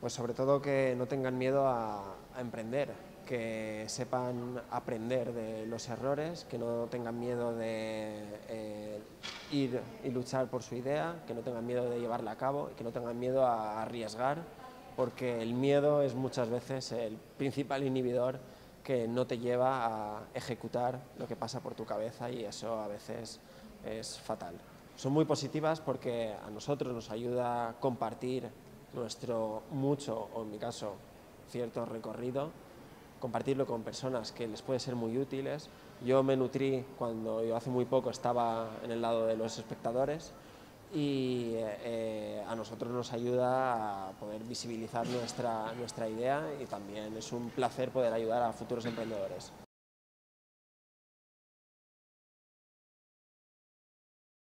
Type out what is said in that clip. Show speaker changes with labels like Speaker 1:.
Speaker 1: Pues sobre todo que no tengan miedo a, emprender, que sepan aprender de los errores, que no tengan miedo de eh, ir y luchar por su idea, que no tengan miedo de llevarla a cabo que no tengan miedo a arriesgar, porque el miedo es muchas veces el principal inhibidor que no te lleva a ejecutar lo que pasa por tu cabeza y eso a veces es fatal. Son muy positivas porque a nosotros nos ayuda a compartir nuestro mucho, o en mi caso, cierto recorrido, compartirlo con personas que les puede ser muy útiles. Yo me nutrí cuando yo hace muy poco estaba en el lado de los espectadores y eh, a nosotros nos ayuda a poder visibilizar nuestra, nuestra idea y también es un placer poder ayudar a futuros emprendedores.